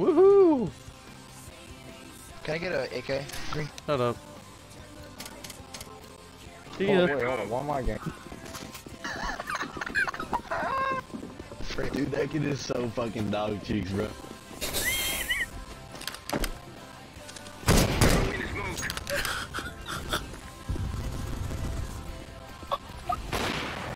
Woohoo! Can I get a AK? Green. Shut up. See Oh, wait, hold on. Oh, one more game. Dude, that kid is so fucking dog cheeks, bro.